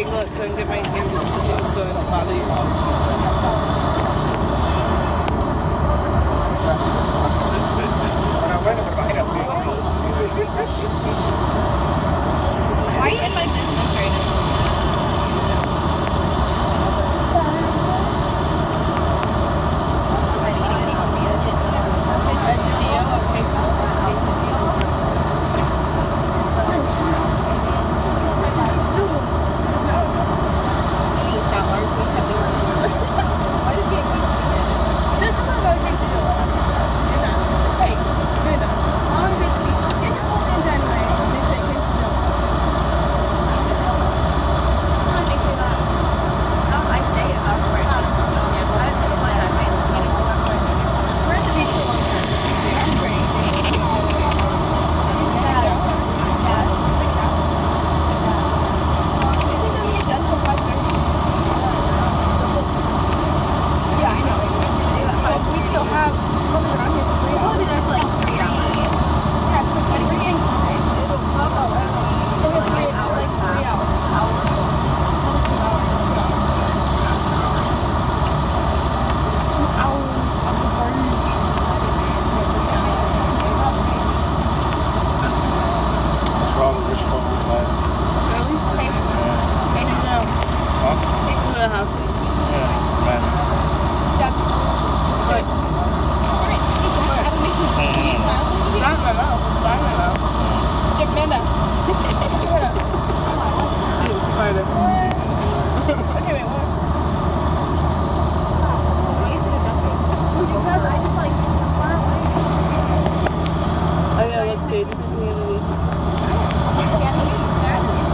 it looks and different things so it'll bother you. Stand Spider. okay, wait, what? I just like far away. I gotta look, dude.